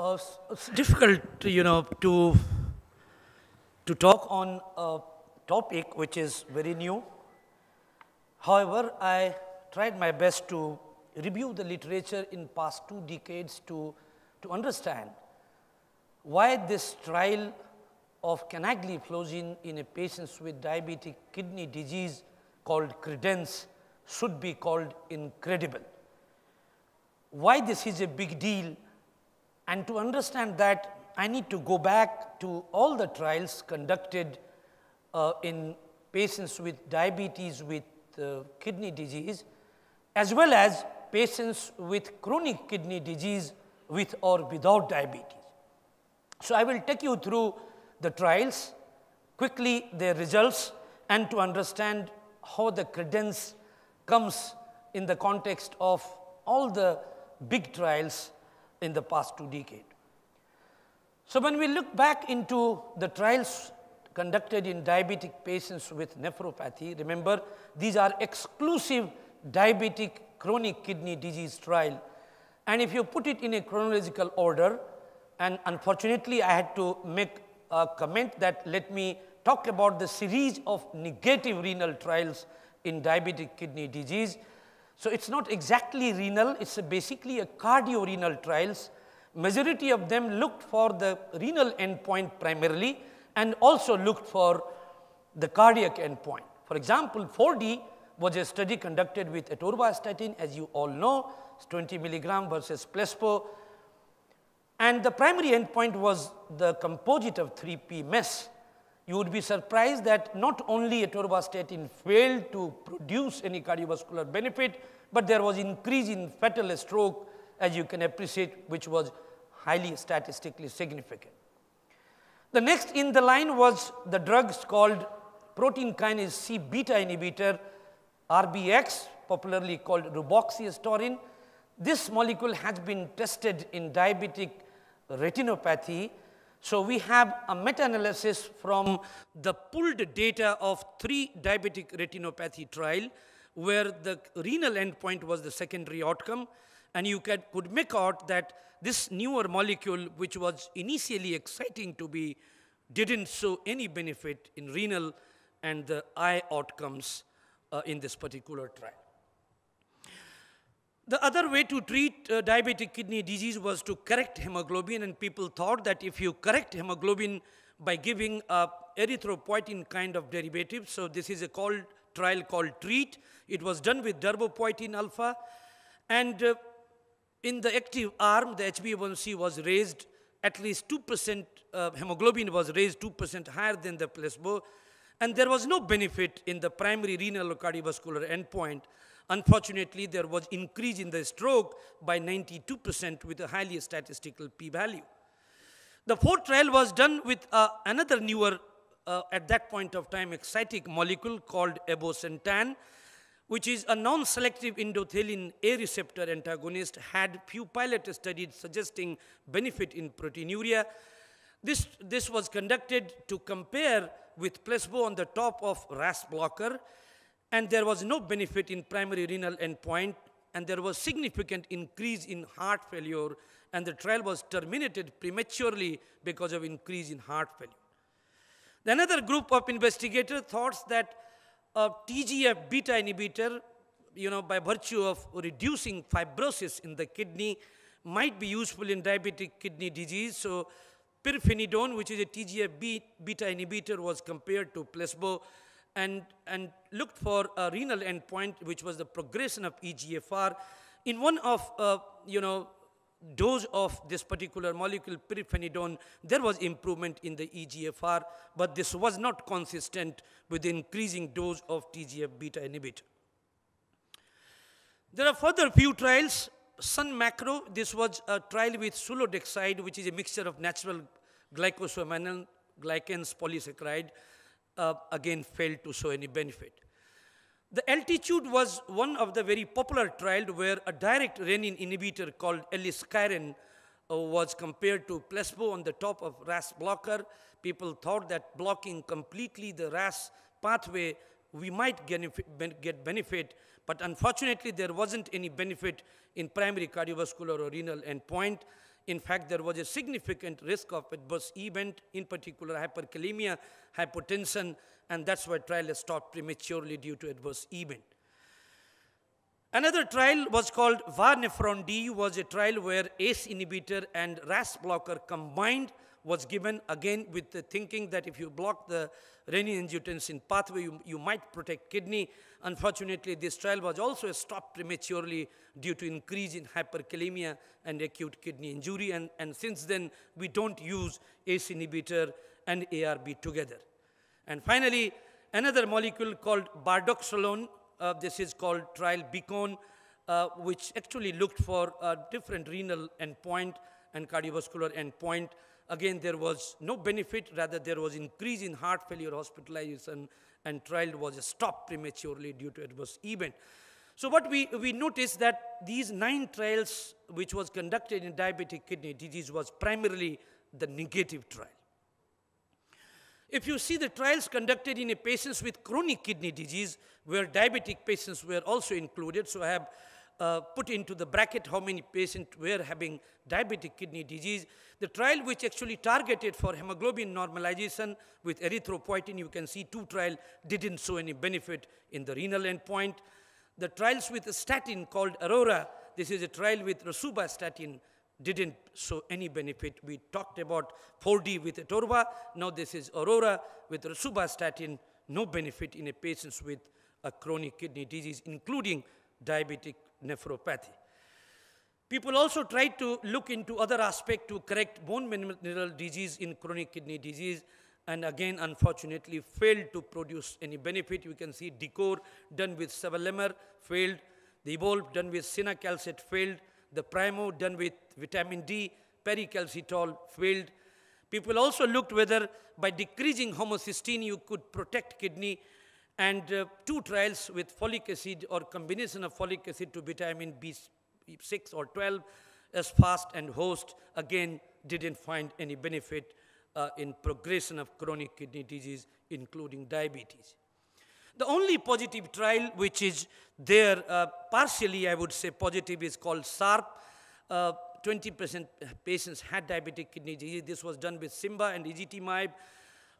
It's difficult, you know, to, to talk on a topic which is very new. However, I tried my best to review the literature in past two decades to, to understand why this trial of canagliflozin in a patients with diabetic kidney disease called credence should be called incredible. Why this is a big deal and to understand that I need to go back to all the trials conducted uh, in patients with diabetes with uh, kidney disease as well as patients with chronic kidney disease with or without diabetes. So, I will take you through the trials, quickly their results and to understand how the credence comes in the context of all the big trials in the past two decades. So, when we look back into the trials conducted in diabetic patients with nephropathy, remember these are exclusive diabetic chronic kidney disease trial. And if you put it in a chronological order, and unfortunately I had to make a comment that let me talk about the series of negative renal trials in diabetic kidney disease. So, it is not exactly renal, it is basically a cardio-renal trials. Majority of them looked for the renal endpoint primarily and also looked for the cardiac endpoint. For example, 4D was a study conducted with atorvastatin as you all know, 20 milligram versus placebo and the primary endpoint was the composite of 3P MACE. You would be surprised that not only atorvastatin failed to produce any cardiovascular benefit, but there was increase in fatal stroke as you can appreciate which was highly statistically significant. The next in the line was the drugs called protein kinase C beta inhibitor RBX popularly called ruboxistaurin. This molecule has been tested in diabetic retinopathy. So, we have a meta-analysis from the pooled data of three diabetic retinopathy trial where the renal endpoint was the secondary outcome and you could, could make out that this newer molecule which was initially exciting to be didn't show any benefit in renal and the eye outcomes uh, in this particular trial. The other way to treat uh, diabetic kidney disease was to correct hemoglobin and people thought that if you correct hemoglobin by giving a erythropoietin kind of derivative, so this is a called, trial called TREAT. It was done with darbepoetin alpha and uh, in the active arm the HbA1c was raised at least 2 percent uh, hemoglobin was raised 2 percent higher than the placebo and there was no benefit in the primary renal or cardiovascular endpoint. Unfortunately, there was increase in the stroke by 92 percent with a highly statistical p-value. The fourth trial was done with uh, another newer, uh, at that point of time, exciting molecule called ebocentan, which is a non-selective endothelin A receptor antagonist, had few pilot studies suggesting benefit in proteinuria. This, this was conducted to compare with placebo on the top of RAS blocker, and there was no benefit in primary renal endpoint, and there was significant increase in heart failure, and the trial was terminated prematurely because of increase in heart failure. The another group of investigators thought that a TGF beta inhibitor, you know, by virtue of reducing fibrosis in the kidney, might be useful in diabetic kidney disease. So, pirfenidone, which is a TGF beta inhibitor, was compared to placebo and, and looked for a renal endpoint, which was the progression of EGFR. In one of, uh, you know, dose of this particular molecule, pirfenidone, there was improvement in the EGFR, but this was not consistent with increasing dose of TGF beta inhibitor. There are further few trials. Sun Macro, this was a trial with sulodexide, which is a mixture of natural glycosaminoglycans polysaccharide, uh, again failed to show any benefit. The altitude was one of the very popular trials where a direct renin inhibitor called aliskiren uh, was compared to placebo on the top of RAS blocker. People thought that blocking completely the RAS pathway, we might get benefit, but unfortunately there wasn't any benefit in primary cardiovascular or renal endpoint. In fact, there was a significant risk of adverse event, in particular hyperkalemia, hypotension, and that's why trial stopped prematurely due to adverse event. Another trial was called VA NEPHRON-D, was a trial where ACE inhibitor and RAS blocker combined was given again with the thinking that if you block the renin-angiotensin pathway, you, you might protect kidney. Unfortunately, this trial was also stopped prematurely due to increase in hyperkalemia and acute kidney injury. And, and since then, we don't use ACE inhibitor and ARB together. And finally, another molecule called bardoxolone, uh, this is called trial Beacon, uh, which actually looked for a different renal endpoint and cardiovascular endpoint. Again, there was no benefit, rather there was increase in heart failure hospitalization and trial was stopped prematurely due to adverse event. So what we, we noticed that these nine trials which was conducted in diabetic kidney disease was primarily the negative trial. If you see the trials conducted in a patients with chronic kidney disease, where diabetic patients were also included, so I have uh, put into the bracket how many patients were having diabetic kidney disease. The trial which actually targeted for hemoglobin normalization with erythropoietin, you can see two trial didn't show any benefit in the renal endpoint. The trials with a statin called Aurora, this is a trial with rosuvastatin, didn't show any benefit. We talked about 4D with atorva. Now this is Aurora with rosuvastatin, no benefit in a patients with a chronic kidney disease, including diabetic nephropathy. People also tried to look into other aspects to correct bone mineral disease in chronic kidney disease and again unfortunately failed to produce any benefit. You can see DECORE done with sevelamer failed, the EVOLVE done with cinacalcet failed, the PRIMO done with vitamin D, paricalcitol failed. People also looked whether by decreasing homocysteine you could protect kidney and uh, two trials with folic acid or combination of folic acid to vitamin B6 or 12 ASFAST and host again didn't find any benefit uh, in progression of chronic kidney disease including diabetes. The only positive trial which is there uh, partially I would say positive is called SHARP. 20% uh, patients had diabetic kidney disease. This was done with simva and ezetimibe.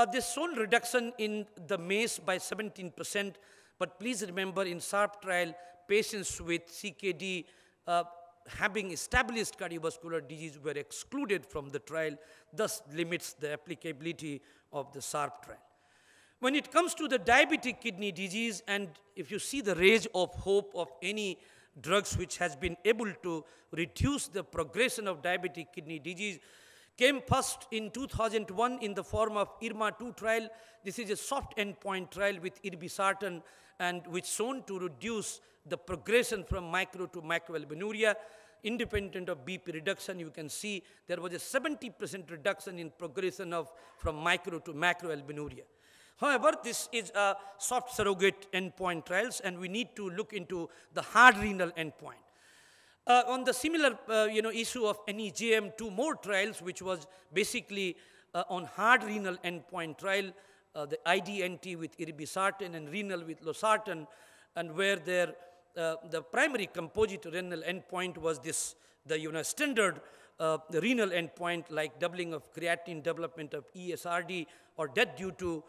Uh, this shown reduction in the MACE by 17%, but please remember in SHARP trial, patients with CKD uh, having established cardiovascular disease were excluded from the trial, thus limits the applicability of the SHARP trial. When it comes to the diabetic kidney disease, and if you see the range of hope of any drugs which has been able to reduce the progression of diabetic kidney disease, came first in 2001 in the form of IRMA-2 trial. This is a soft endpoint trial with irbesartan and which shown to reduce the progression from micro to macroalbuminuria. Independent of BP reduction, you can see there was a 70% reduction in progression of from micro to macroalbuminuria. However, this is a soft surrogate endpoint trials and we need to look into the hard renal endpoint. Uh, on the similar uh, you know, issue of NEJM, two more trials, which was basically uh, on hard renal endpoint trial, uh, the IDNT with irbesartan and RENAAL with losartan, and where there, uh, the primary composite renal endpoint was this, the you know, standard uh, the renal endpoint like doubling of creatinine, development of ESRD, or death due to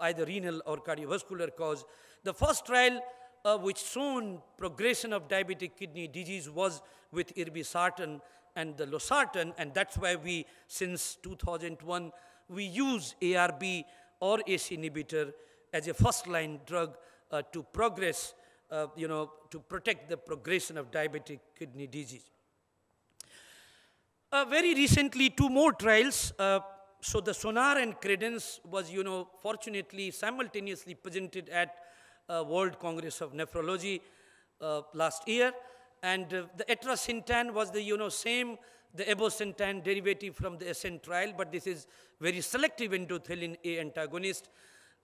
either renal or cardiovascular cause. The first trial uh, which shown progression of diabetic kidney disease was with irbesartan and the losartan, and that's why we, since 2001, we use ARB or ACE inhibitor as a first-line drug uh, to progress, uh, you know, to protect the progression of diabetic kidney disease. Uh, very recently, two more trials. Uh, so the SONAR and CREDENCE was, you know, fortunately simultaneously presented at uh, World Congress of Nephrology uh, last year. And uh, the atrasentan was the, you know, same, the ebosentan derivative from the ASCEND trial, but this is very selective endothelin A antagonist.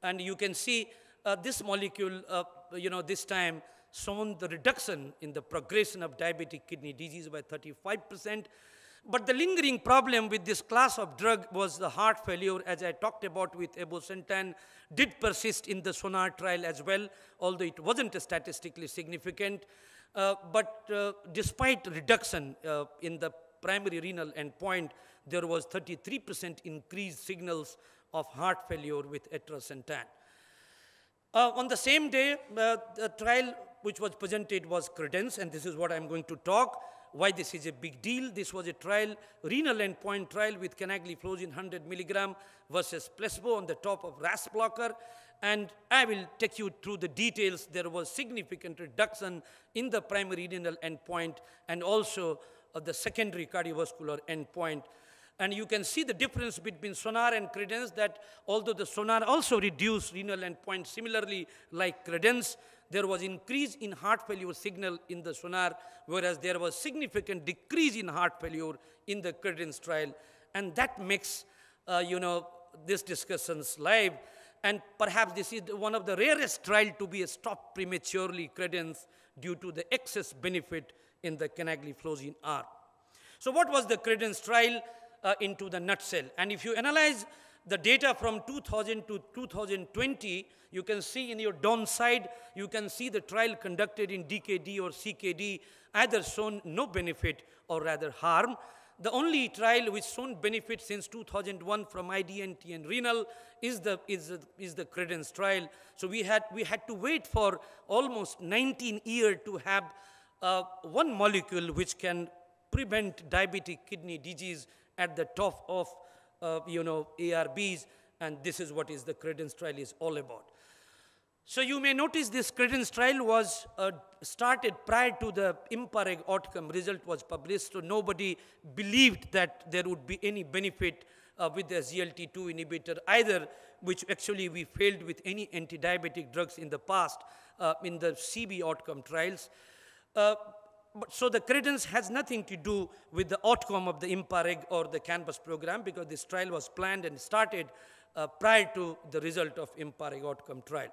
And you can see uh, this molecule, uh, you know, this time shown the reduction in the progression of diabetic kidney disease by 35 percent but the lingering problem with this class of drug was the heart failure, as I talked about with ebosentan, did persist in the SONAR trial as well, although it wasn't statistically significant. Uh, but uh, despite reduction uh, in the primary renal endpoint, there was 33% increased signals of heart failure with atrasentan. Uh, on the same day, uh, the trial which was presented was Credence, and this is what I'm going to talk why this is a big deal. This was a trial, renal endpoint trial with canagliflozin 100 milligram versus placebo on the top of RAS blocker. And I will take you through the details. There was significant reduction in the primary renal endpoint and also of the secondary cardiovascular endpoint. And you can see the difference between sonar and credence that although the sonar also reduced renal endpoint similarly like credence, there was increase in heart failure signal in the sonar, whereas there was significant decrease in heart failure in the credence trial. And that makes, uh, you know, these discussions live. And perhaps this is one of the rarest trial to be stopped prematurely credence due to the excess benefit in the canagliflozin arm. So what was the credence trial uh, into the nutshell? And if you analyze the data from 2000 to 2020, you can see in your downside, you can see the trial conducted in DKD or CKD either shown no benefit or rather harm. The only trial which shown benefit since 2001 from IDNT and RENAAL is the, is, is the credence trial. So we had, we had to wait for almost 19 years to have uh, one molecule which can prevent diabetic kidney disease at the top of uh, you know, ARBs, and this is what is the credence trial is all about. So you may notice this credence trial was uh, started prior to the EMPA-REG outcome result was published, so nobody believed that there would be any benefit uh, with the SGLT2 inhibitor either, which actually we failed with any anti-diabetic drugs in the past uh, in the CV outcome trials. Uh, but, so the credence has nothing to do with the outcome of the EMPA-REG or the CANVAS program because this trial was planned and started uh, prior to the result of EMPA-REG outcome trial.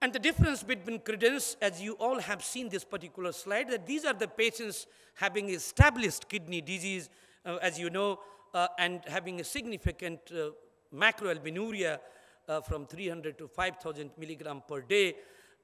And the difference between credence, as you all have seen this particular slide, that these are the patients having established kidney disease, uh, as you know, uh, and having a significant uh, macroalbuminuria uh, from 300 to 5,000 milligram per day.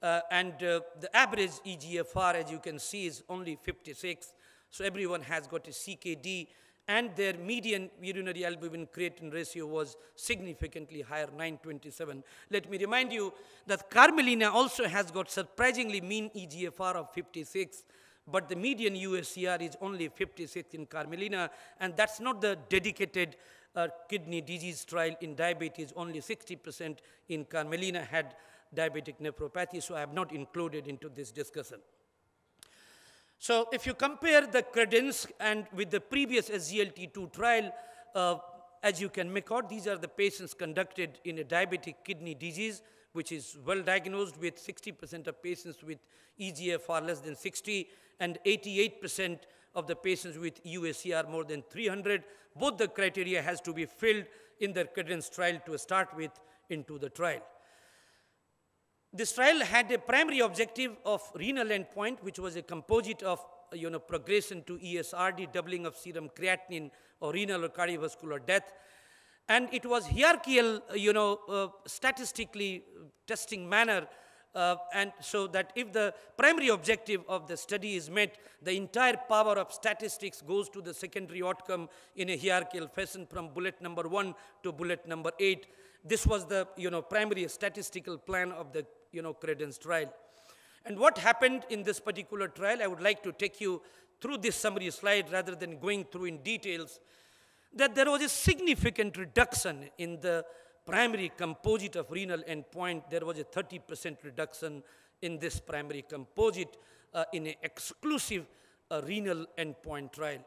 Uh, and uh, the average EGFR, as you can see, is only 56. So everyone has got a CKD, and their median urinary albumin creatinine ratio was significantly higher, 927. Let me remind you that Carmelina also has got surprisingly mean EGFR of 56, but the median UACR is only 56 in Carmelina, and that's not the dedicated uh, kidney disease trial in diabetes, only 60% in Carmelina had diabetic nephropathy, so I have not included into this discussion. So if you compare the credence and with the previous SGLT2 trial, uh, as you can make out, these are the patients conducted in a diabetic kidney disease, which is well diagnosed with 60% of patients with EGFR less than 60 and 88% of the patients with UACR more than 300. Both the criteria has to be filled in the credence trial to start with into the trial. This trial had a primary objective of renal endpoint, which was a composite of you know, progression to ESRD, doubling of serum creatinine, or renal or cardiovascular death. And it was hierarchical, you know, uh, statistically testing manner uh, and so that if the primary objective of the study is met, the entire power of statistics goes to the secondary outcome in a hierarchical fashion from bullet number one to bullet number eight. This was the you know, primary statistical plan of the you know, credence trial. And what happened in this particular trial, I would like to take you through this summary slide rather than going through in details, that there was a significant reduction in the primary composite of renal endpoint, there was a 30% reduction in this primary composite uh, in an exclusive uh, renal endpoint trial.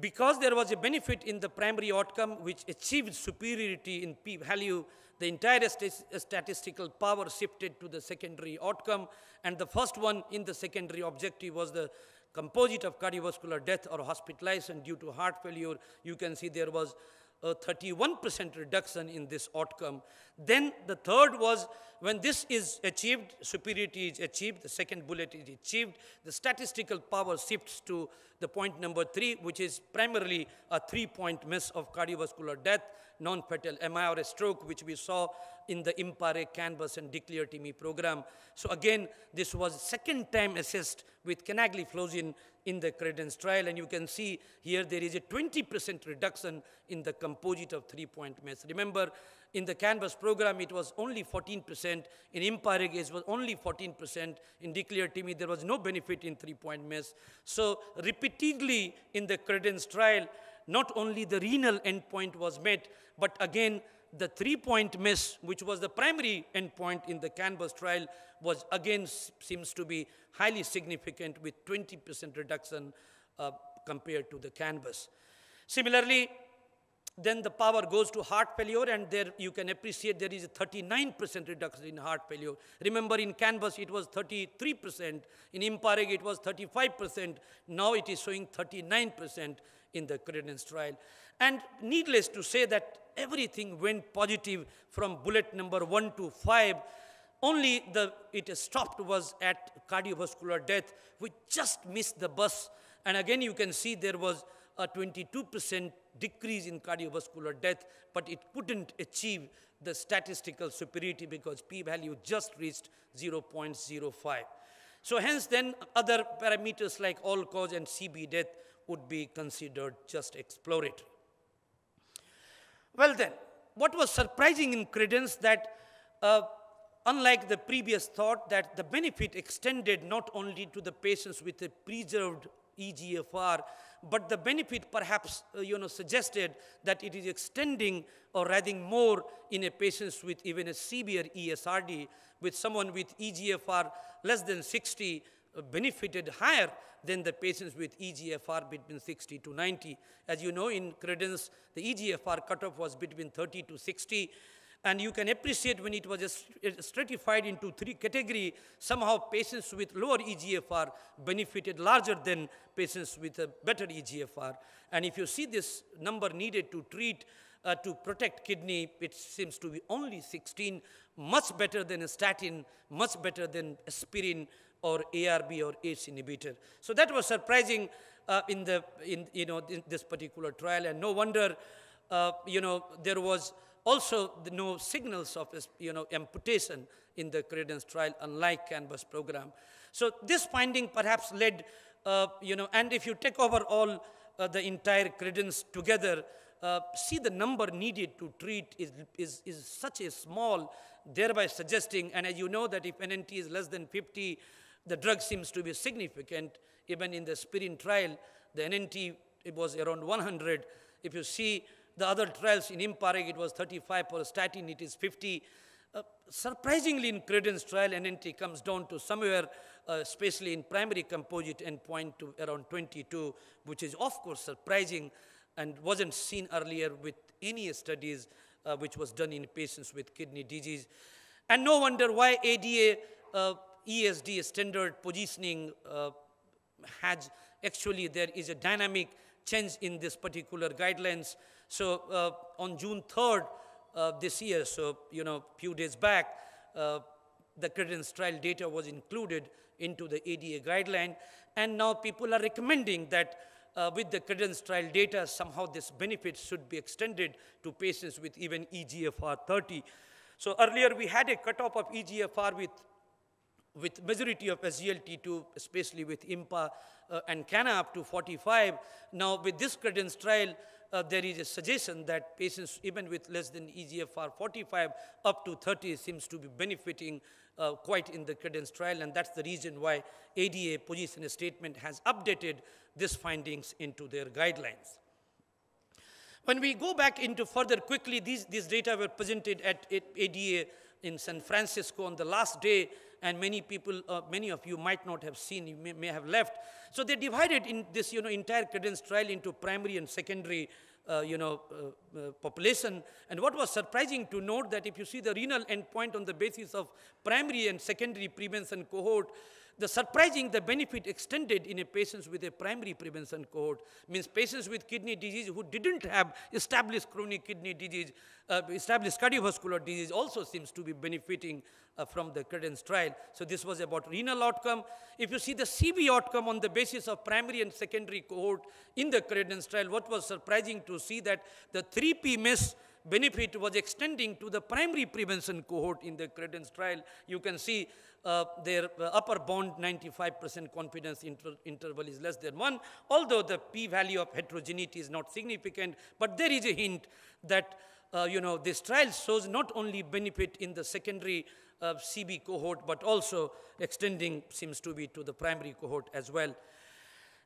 Because there was a benefit in the primary outcome which achieved superiority in p-value, the entire st statistical power shifted to the secondary outcome and the first one in the secondary objective was the composite of cardiovascular death or hospitalization due to heart failure. You can see there was a 31% reduction in this outcome. Then the third was when this is achieved, superiority is achieved, the second bullet is achieved, the statistical power shifts to the point number three, which is primarily a three-point MACE of cardiovascular death, non-fatal MI or a stroke, which we saw in the EMPA-REG Canvas and Declare TIMI program. So again, this was second time assessed with canagliflozin in the credence trial. And you can see here there is a 20% reduction in the composite of three-point MACE. Remember, in the Canvas program, it was only 14%. In EMPA-REG, it was only 14%. In Declare TIMI, there was no benefit in three-point MACE. So repeatedly in the credence trial, not only the renal endpoint was met, but again, the three-point MACE, which was the primary endpoint in the Canvas trial, was again seems to be highly significant with 20% reduction uh, compared to the Canvas. Similarly, then the power goes to heart failure and there you can appreciate there is a 39% reduction in heart failure. Remember in Canvas it was 33%, in EMPA-REG it was 35%, now it is showing 39% in the credence trial. And needless to say that everything went positive from bullet number 1 to 5. Only the, it stopped was at cardiovascular death, which just missed the bus. And again, you can see there was a 22% decrease in cardiovascular death, but it couldn't achieve the statistical superiority because p-value just reached 0.05. So hence then other parameters like all cause and CV death would be considered just exploratory. Well then, what was surprising in credence that uh, unlike the previous thought that the benefit extended not only to the patients with a preserved EGFR, but the benefit perhaps uh, you know suggested that it is extending or rather more in a patients with even a severe ESRD with someone with EGFR less than 60 benefited higher than the patients with EGFR between 60 to 90. As you know, in Credence, the EGFR cutoff was between 30 to 60. And you can appreciate when it was stratified into three category, somehow patients with lower EGFR benefited larger than patients with a better EGFR. And if you see this number needed to treat uh, to protect kidney, it seems to be only 16, much better than a statin, much better than aspirin, or ARB or ACE inhibitor. So that was surprising uh, in, the, in, you know, in this particular trial and no wonder, uh, you know, there was also no signals of, you know, amputation in the credence trial unlike Canvas program. So this finding perhaps led, uh, you know, and if you take over all uh, the entire credence together, uh, see the number needed to treat is, is, is such a small, thereby suggesting, and as you know that if NNT is less than 50, the drug seems to be significant. Even in the aspirin trial, the NNT it was around 100. If you see the other trials in EMPA-REG, it was 35. For statin, it is 50. Uh, surprisingly, in Credence trial, NNT comes down to somewhere, uh, especially in primary composite endpoint, to around 22, which is, of course, surprising and wasn't seen earlier with any studies uh, which was done in patients with kidney disease. And no wonder why ADA EASD standard positioning uh, has actually there is a dynamic change in this particular guidelines. So uh, on June 3rd uh, this year, so you know few days back, uh, the credence trial data was included into the ADA guideline and now people are recommending that uh, with the credence trial data somehow this benefit should be extended to patients with even EGFR 30. So earlier we had a cutoff of EGFR with with majority of SGLT2, especially with EMPA uh, and CANA up to 45. Now, with this credence trial, uh, there is a suggestion that patients even with less than EGFR 45 up to 30 seems to be benefiting uh, quite in the credence trial, and that's the reason why ADA position statement has updated these findings into their guidelines. When we go back into further quickly, these, these data were presented at, at ADA in San Francisco on the last day, and many people, uh, many of you might not have seen, you may, may, have left. So they divided in this, you know, entire credence trial into primary and secondary, uh, you know, uh, uh, population. And what was surprising to note that if you see the renal endpoint on the basis of primary and secondary prevention cohort, the surprising, the benefit extended in a patients with a primary prevention cohort means patients with kidney disease who didn't have established chronic kidney disease, uh, established cardiovascular disease also seems to be benefiting uh, from the credence trial. So this was about renal outcome. If you see the CV outcome on the basis of primary and secondary cohort in the credence trial, what was surprising to see that the 3P MACE benefit was extending to the primary prevention cohort in the credence trial. You can see uh, their uh, upper bound 95% confidence inter interval is less than 1, although the p-value of heterogeneity is not significant, but there is a hint that uh, you know, this trial shows not only benefit in the secondary uh, CV cohort, but also extending seems to be to the primary cohort as well.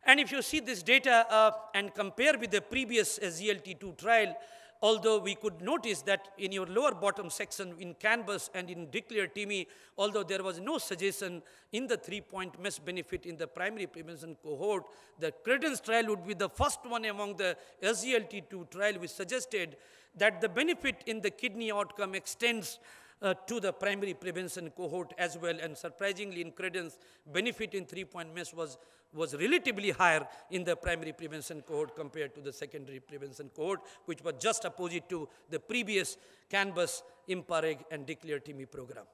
And if you see this data uh, and compare with the previous SGLT2 trial, although we could notice that in your lower bottom section in CANVAS and in declare TIMI, although there was no suggestion in the three-point MACE benefit in the primary prevention cohort, the credence trial would be the first one among the SGLT2 trial which suggested that the benefit in the kidney outcome extends uh, to the primary prevention cohort as well. And surprisingly, in credence, benefit in three-point MACE was, was relatively higher in the primary prevention cohort compared to the secondary prevention cohort, which was just opposite to the previous CANVAS, EMPA-REG, and Declare TIMI program.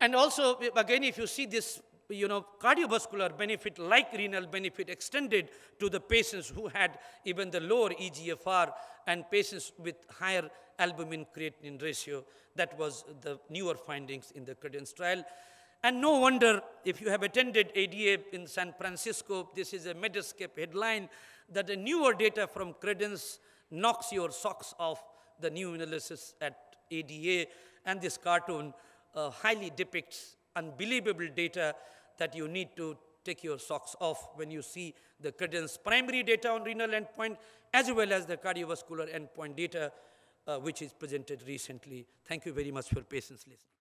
And also, again, if you see this you know, cardiovascular benefit like renal benefit extended to the patients who had even the lower EGFR and patients with higher albumin creatinine ratio. That was the newer findings in the credence trial. And no wonder if you have attended ADA in San Francisco, this is a Medscape headline that the newer data from credence knocks your socks off the new analysis at ADA. And this cartoon uh, highly depicts unbelievable data that you need to take your socks off when you see the credence primary data on renal endpoint as well as the cardiovascular endpoint data uh, which is presented recently. Thank you very much for patience listening.